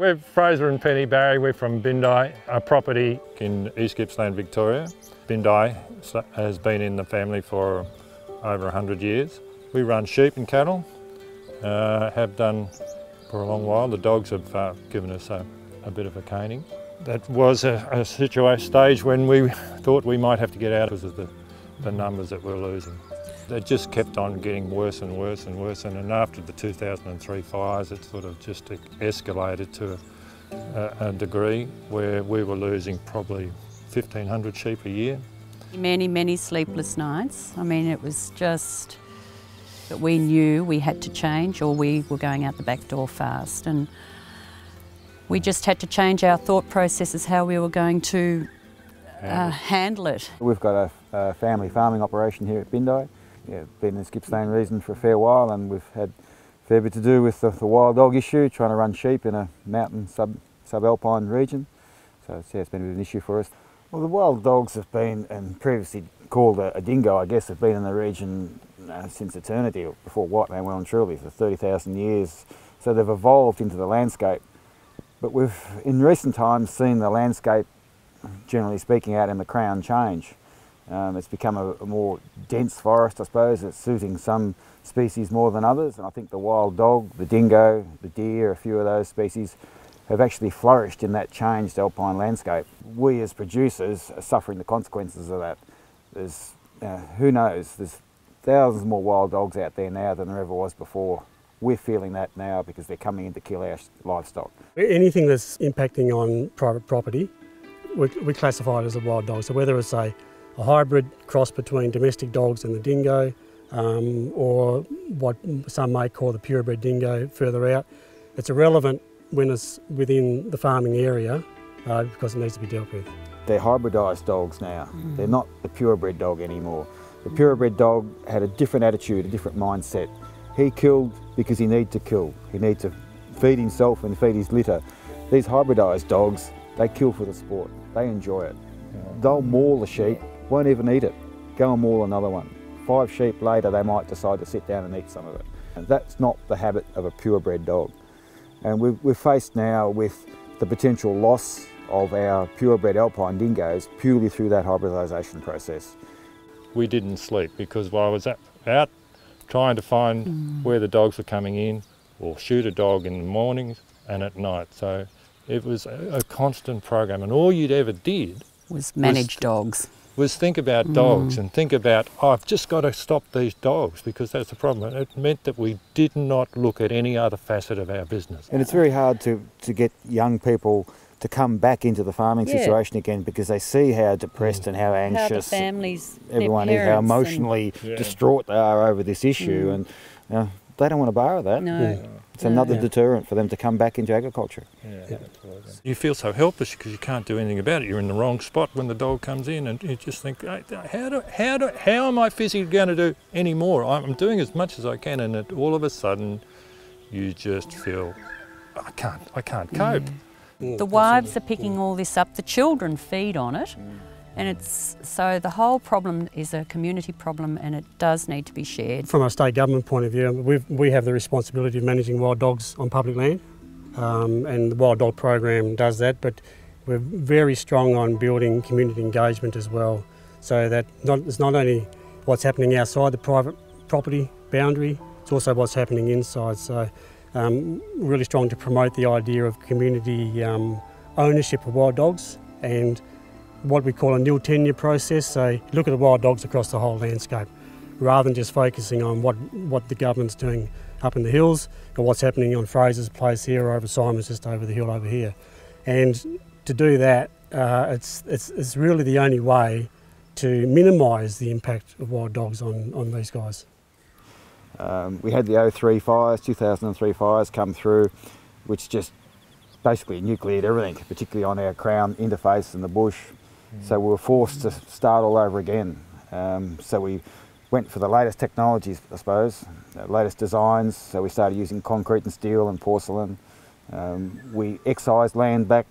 We're Fraser and Penny Barry, we're from Bindai, a property in East Gippsland, Victoria. Bindai has been in the family for over 100 years. We run sheep and cattle, uh, have done for a long while. The dogs have uh, given us a, a, bit of a caning. That was a, a situation stage when we thought we might have to get out because of the, the numbers that we're losing. It just kept on getting worse and worse and worse and, and after the 2003 fires it sort of just escalated to a, a degree where we were losing probably 1,500 sheep a year. Many, many sleepless nights. I mean, it was just that we knew we had to change or we were going out the back door fast. And we just had to change our thought processes, how we were going to uh, handle it. We've got a, a, family farming operation here at Bindi. Yeah, been in the Gippsland region for a fair while and we've had a fair bit to do with the, the wild dog issue, trying to run sheep in a mountain sub, subalpine region. So yeah, it's been a bit of an issue for us. Well, the wild dogs have been, and previously called a, a dingo, I guess, have been in the region uh, since eternity, before white man well and truly, for 30,000 years. So they've evolved into the landscape. But we've, in recent times, seen the landscape, generally speaking, out in the Crown change. Um, it's become a, a, more dense forest, I suppose. It's suiting some species more than others. And I think the wild dog, the dingo, the deer, a few of those species have actually flourished in that changed alpine landscape. We as producers are suffering the consequences of that. There's, uh, who knows, there's thousands more wild dogs out there now than there ever was before. We're feeling that now because they're coming in to kill our livestock. Anything that's impacting on private property, we, we classify it as a wild dog. So whether it's a, a hybrid cross between domestic dogs and the dingo, um, or what some may call the purebred dingo further out, it's irrelevant when it's within the farming area uh, because it needs to be dealt with. They're hybridised dogs now. Mm. They're not the purebred dog anymore. The purebred dog had a different attitude, a different mindset. He killed because he needed to kill. He needed to feed himself and feed his litter. These hybridised dogs, they kill for the sport. They enjoy it. They'll maul the sheep, won't even eat it. Go and maul another one. Five sheep later, they might decide to sit down and eat some of it. And that's not the habit of a purebred dog. And we're, we're faced now with the potential loss of our purebred alpine dingoes purely through that hybridisation process. We didn't sleep because while I was out trying to find mm. where the dogs were coming in or shoot a dog in the mornings and at night. So it was a, a constant program and all you'd ever did was manage was dogs was think about mm. dogs and think about, oh, I've just got to stop these dogs because that's the problem. It meant that we did not look at any other facet of our business. And it's very hard to, to get young people to come back into the farming yeah. situation again because they see how depressed mm. and how anxious how families, everyone is, how emotionally and, yeah. distraught they are over this issue. Mm. And you know, they don't want to borrow that. No. Yeah. It's another yeah. deterrent for them to come back into agriculture. Yeah, yeah. You feel so helpless because you can't do anything about it. You're in the wrong spot when the dog comes in, and you just think, how do, how do, how am I physically going to do any more? I'm doing as much as I can, and it, all of a sudden, you just feel, I can't, I can't cope. Mm. The wives are picking all this up. The children feed on it. Mm. And it's so the whole problem is a community problem and it does need to be shared. From a state government point of view, we we have the responsibility of managing wild dogs on public land um, and the wild dog program does that, but we're very strong on building community engagement as well so that not, it's not only what's happening outside the private property boundary, it's also what's happening inside. So um, really strong to promote the idea of community um, ownership of wild dogs and what we call a nil tenure process. So look at the wild dogs across the whole landscape rather than just focusing on what, what the government's doing up in the hills or what's happening on Fraser's place here or over Simon's just over the hill over here. And to do that, uh, it's, it's, it's really the only way to minimise the impact of wild dogs on, on these guys. Um, we had the 03 fires, 2003 fires come through, which just basically nucleared everything, particularly on our crown interface and the bush. So we were forced to start all over again. Um, so we went for the latest technologies, I suppose, latest designs. So we started using concrete and steel and porcelain. Um, we excised land back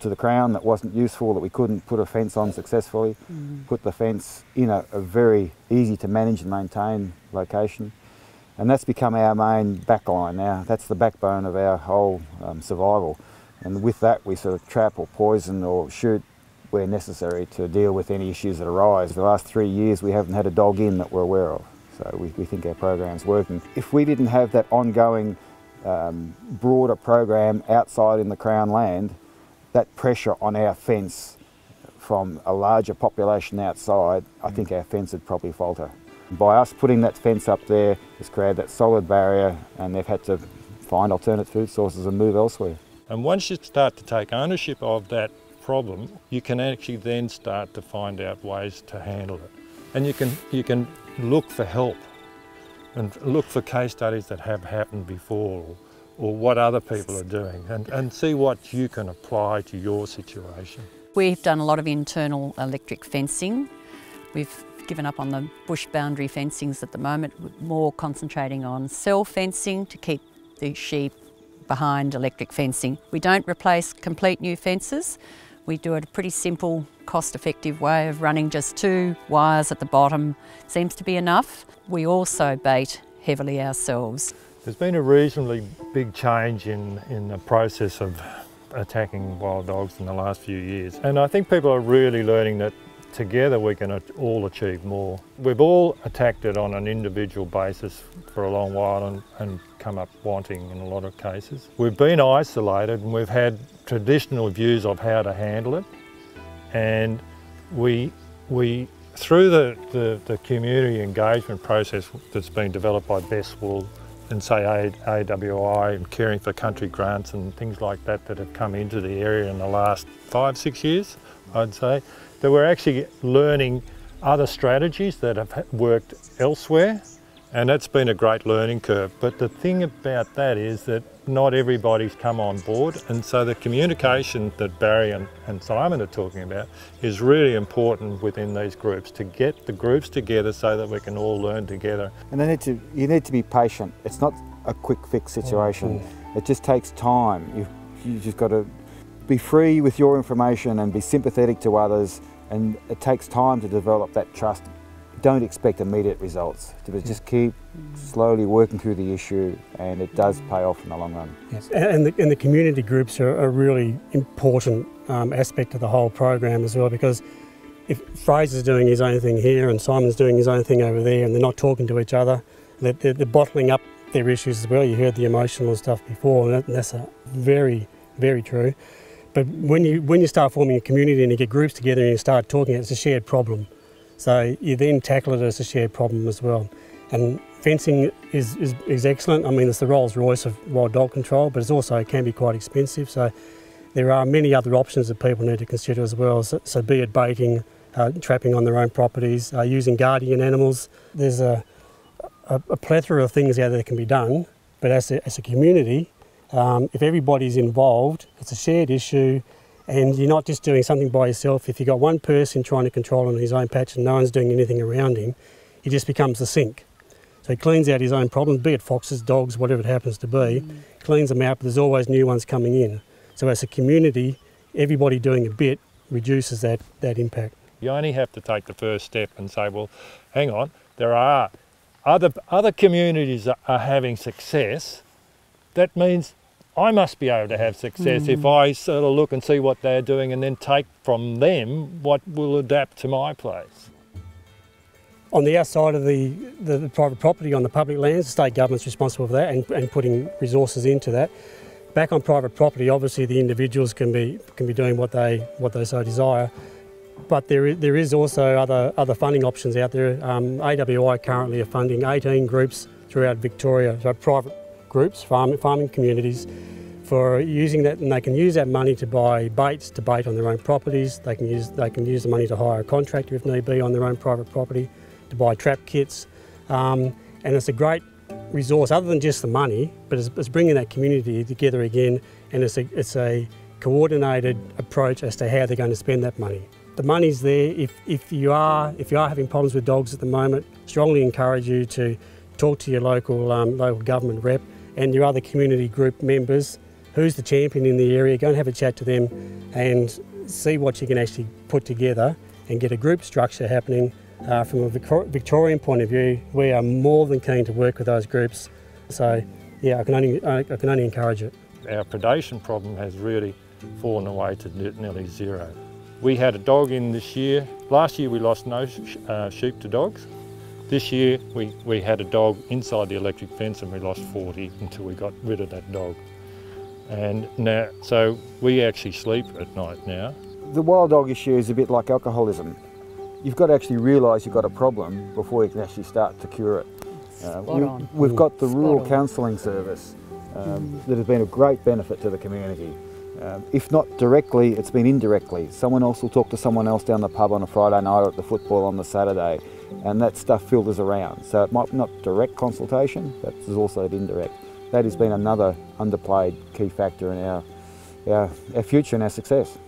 to the Crown that wasn't useful, that we couldn't put a fence on successfully. Mm. Put the fence in a, a, very easy to manage and maintain location. And that's become our main backline now. That's the backbone of our whole um, survival. And with that, we sort of trap or poison or shoot where necessary to deal with any issues that arise. The last three years, we haven't had a dog in that we're aware of. So we, we think our program's working. If we didn't have that ongoing um, broader program outside in the Crown land, that pressure on our fence from a larger population outside, I think our fence would probably falter. By us putting that fence up there, it's created that solid barrier and they've had to find alternate food sources and move elsewhere. And once you start to take ownership of that problem, you can actually then start to find out ways to handle it. And you can, you can look for help and look for case studies that have happened before or what other people are doing and, and see what you can apply to your situation. We've done a lot of internal electric fencing. We've given up on the bush boundary fencings at the moment, more concentrating on cell fencing to keep the sheep behind electric fencing. We don't replace complete new fences. We do it a pretty simple, cost-effective way of running just two wires at the bottom. Seems to be enough. We also bait heavily ourselves. There's been a reasonably big change in, in the process of attacking wild dogs in the last few years. And I think people are really learning that together we can all achieve more. We've all attacked it on an individual basis for a long while and, and come up wanting in a lot of cases. We've been isolated and we've had traditional views of how to handle it and we, we through the, the, the community engagement process that's been developed by Best Wool and say AWI and Caring for Country grants and things like that that have come into the area in the last five, six years, I'd say, that we're actually learning other strategies that have worked elsewhere and that's been a great learning curve. But the thing about that is that not everybody's come on board and so the communication that Barry and, and Simon are talking about is really important within these groups to get the groups together so that we can all learn together. And they need to, you need to be patient. It's not a quick fix situation. Mm. It just takes time. You, you just got to be free with your information and be sympathetic to others and it takes time to develop that trust. Don't expect immediate results. Just keep slowly working through the issue and it does pay off in the long run. Yes, and the, and the community groups are a really important um, aspect of the whole program as well because if Fraser's doing his own thing here and Simon's doing his own thing over there and they're not talking to each other, they're, they're, they're bottling up their issues as well. You heard the emotional stuff before and that's a very, very true. But when you when you start forming a community and you get groups together and you start talking, it's a shared problem. So you then tackle it as a shared problem as well. And fencing is, is, is excellent. I mean, it's the Rolls Royce of wild dog control, but it's also it can be quite expensive. So there are many other options that people need to consider as well. So, so be it baiting, uh, trapping on their own properties, uh, using guardian animals. There's a, a, a, plethora of things out there that can be done. But as a, as a community, um, if everybody's involved, it's a shared issue and you're not just doing something by yourself. If you've got one person trying to control on his own patch and no one's doing anything around him, he just becomes a sink. So he cleans out his own problems, be it foxes, dogs, whatever it happens to be, mm. cleans them out, but there's always new ones coming in. So as a community, everybody doing a bit reduces that, that impact. You only have to take the first step and say, well, hang on, there are other, other communities are having success. That means I must be able to have success mm. if I sort of look and see what they're doing and then take from them what will adapt to my place. On the outside of the, the, the private property on the public lands, the state government's responsible for that and, and putting resources into that. Back on private property, obviously the individuals can be can be doing what they what they so desire, but there is, there is also other other funding options out there. Um, AWI currently are funding 18 groups throughout Victoria, so private groups, farm, farming communities, for using that, and they can use that money to buy baits to bait on their own properties. They can use they can use the money to hire a contractor if need be on their own private property, to buy trap kits, um, and it's a great resource other than just the money, but it's, it's bringing that community together again, and it's a it's a coordinated approach as to how they're going to spend that money. The money's there. If, if you are if you are having problems with dogs at the moment, strongly encourage you to talk to your local um, local government rep and your other community group members, who's the champion in the area, go and have a chat to them and see what you can actually put together and get a group structure happening. Uh, from a Victorian point of view, we are more than keen to work with those groups. So, yeah, I can only, I can only encourage it. our predation problem has really fallen away to nearly zero. We had a dog in this year. Last year we lost no sh uh, sheep to dogs. This year we, we had a dog inside the electric fence and we lost 40 until we got rid of that dog. And now, so we actually sleep at night now. The wild dog issue is a bit like alcoholism. You've got to actually realise you've got a problem before you can actually start to cure it. Uh, we, on. We've got the Spot rural on. counselling service um, that has been a great benefit to the community. Um, if not directly, it's been indirectly. Someone else will talk to someone else down the pub on a Friday night or at the football on the Saturday, and that stuff filters around. So it might not direct consultation, but there's also the indirect. That has been another underplayed key factor in our, our, our future and our success.